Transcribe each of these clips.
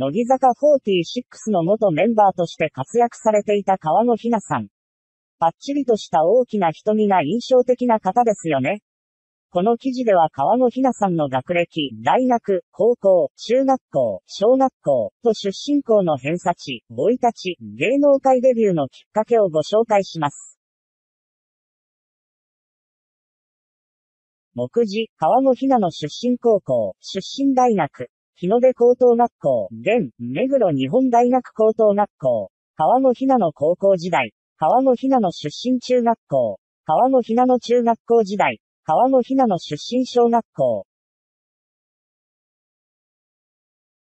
乃木坂46の元メンバーとして活躍されていた川野ひなさん。パッチリとした大きな瞳が印象的な方ですよね。この記事では川野ひなさんの学歴、大学、高校、中学校、小学校と出身校の偏差値、生い立ち、芸能界デビューのきっかけをご紹介します。目次、川野ひなの出身高校、出身大学、日の出高等学校、現、目黒日本大学高等学校、川野ひなの高校時代、川野ひなの出身中学校、川野ひなの中学校時代、川野ひなの出身小学校、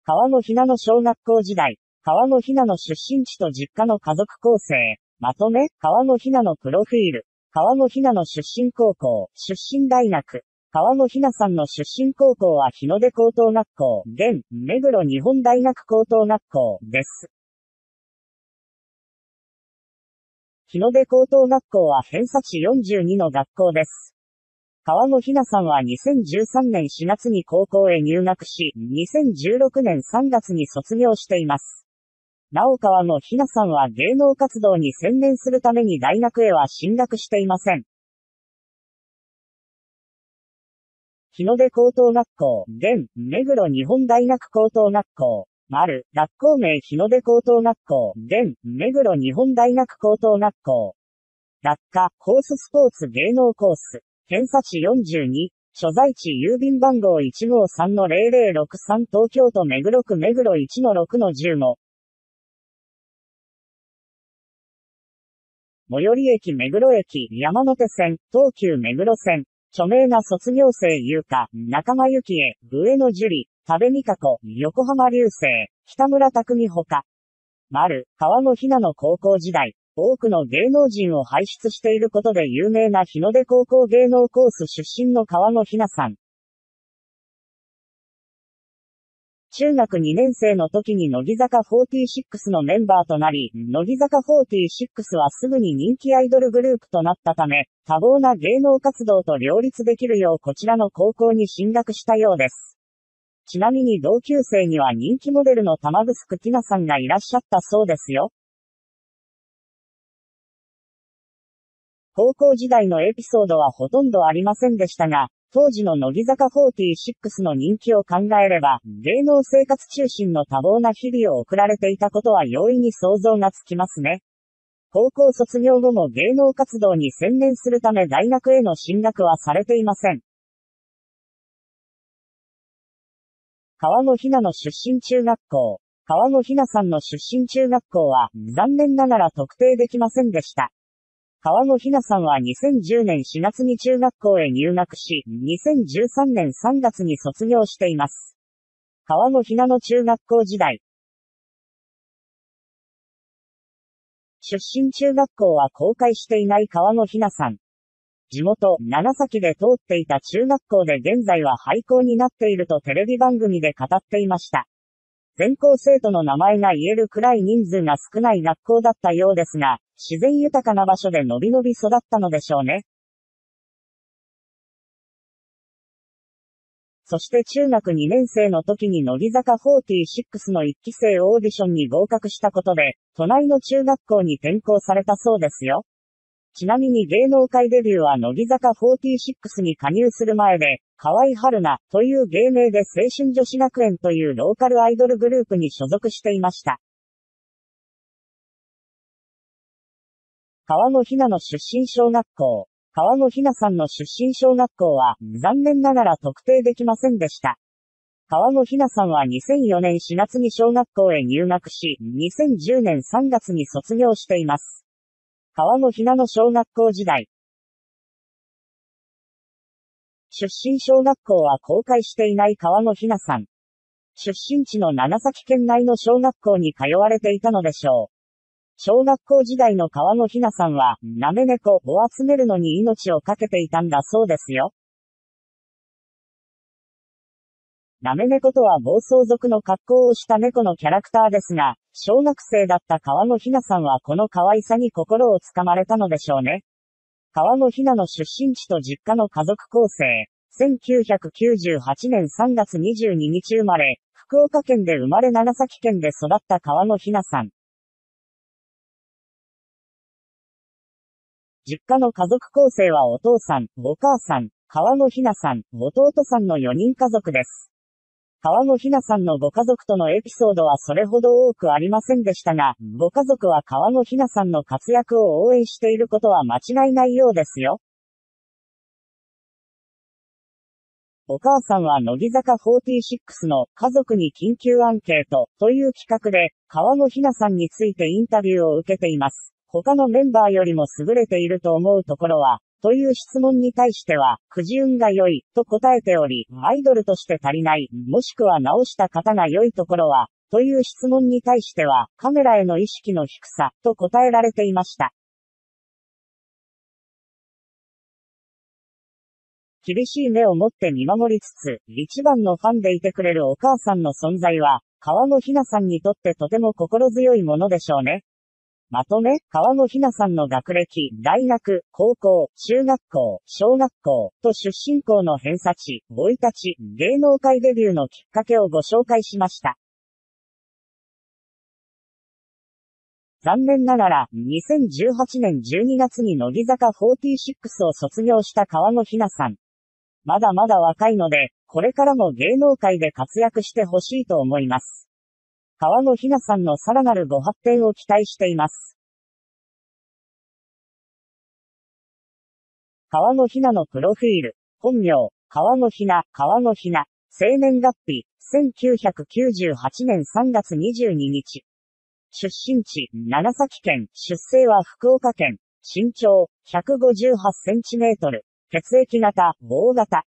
川野ひなの小学校時代、川野ひなの出身地と実家の家族構成、まとめ、川野ひなのプロフィール、川野ひなの出身高校、出身大学、川野ひなさんの出身高校は日の出高等学校、現、目黒日本大学高等学校です。日の出高等学校は偏差値42の学校です。川野ひなさんは2013年4月に高校へ入学し、2016年3月に卒業しています。なお川野ひなさんは芸能活動に専念するために大学へは進学していません。日の出高等学校、現、目黒日本大学高等学校、丸、学校名日の出高等学校、現、目黒日本大学高等学校。学科、コーススポーツ芸能コース、偏差値42、所在地郵便番号153-0063東京都目黒区目黒1-6-15。最寄り駅目黒駅、山手線、東急目黒線、著名な卒業生優香、仲間由紀恵、上野樹里、多部美香子、横浜流星、北村匠美ほか。丸、川野ひなの高校時代、多くの芸能人を輩出していることで有名な日の出高校芸能コース出身の川野ひなさん。中学2年生の時に乃木坂46のメンバーとなり、乃木坂46はすぐに人気アイドルグループとなったため、多忙な芸能活動と両立できるようこちらの高校に進学したようです。ちなみに同級生には人気モデルの玉城ティナさんがいらっしゃったそうですよ。高校時代のエピソードはほとんどありませんでしたが、当時の乃木坂46の人気を考えれば、芸能生活中心の多忙な日々を送られていたことは容易に想像がつきますね。高校卒業後も芸能活動に専念するため大学への進学はされていません。川野ひなの出身中学校。川野ひなさんの出身中学校は、残念ながら特定できませんでした。川野ひなさんは2010年4月に中学校へ入学し、2013年3月に卒業しています。川野ひなの中学校時代。出身中学校は公開していない川野ひなさん。地元、長崎で通っていた中学校で現在は廃校になっているとテレビ番組で語っていました。全校生徒の名前が言えるくらい人数が少ない学校だったようですが、自然豊かな場所でのびのび育ったのでしょうね。そして中学2年生の時に乃木坂46の1期生オーディションに合格したことで、隣の中学校に転校されたそうですよ。ちなみに芸能界デビューは乃木坂46に加入する前で、河合春菜という芸名で青春女子学園というローカルアイドルグループに所属していました。川野ひなの出身小学校。川野ひなさんの出身小学校は、残念ながら特定できませんでした。川野ひなさんは2004年4月に小学校へ入学し、2010年3月に卒業しています。川野ひなの小学校時代。出身小学校は公開していない川野ひなさん。出身地の長崎県内の小学校に通われていたのでしょう。小学校時代の川野ひなさんは、なめ猫を集めるのに命を懸けていたんだそうですよ。なめ猫とは暴走族の格好をした猫のキャラクターですが、小学生だった川野ひなさんはこの可愛さに心をつかまれたのでしょうね。川野ひなの出身地と実家の家族構成。1998年3月22日生まれ、福岡県で生まれ長崎県で育った川野ひなさん。実家の家族構成はお父さん、お母さん、川野ひなさん、弟さんの4人家族です。川野ひなさんのご家族とのエピソードはそれほど多くありませんでしたが、ご家族は川野ひなさんの活躍を応援していることは間違いないようですよ。お母さんは乃木坂46の家族に緊急アンケートという企画で、川野ひなさんについてインタビューを受けています。他のメンバーよりも優れていると思うところは、という質問に対しては、くじ運が良い、と答えており、アイドルとして足りない、もしくは直した方が良いところは、という質問に対しては、カメラへの意識の低さ、と答えられていました。厳しい目を持って見守りつつ、一番のファンでいてくれるお母さんの存在は、川野ひなさんにとってとても心強いものでしょうね。まとめ、川野ひなさんの学歴、大学、高校、中学校、小学校、と出身校の偏差値、生い立ち、芸能界デビューのきっかけをご紹介しました。残念ながら、2018年12月に乃木坂46を卒業した川野ひなさん。まだまだ若いので、これからも芸能界で活躍してほしいと思います。川野ひなさんのさらなるご発展を期待しています。川野ひなのプロフィール。本名、川野ひな、川野ひな。生年月日、1998年3月22日。出身地、長崎県。出生は福岡県。身長、158センチメートル。血液型、大型。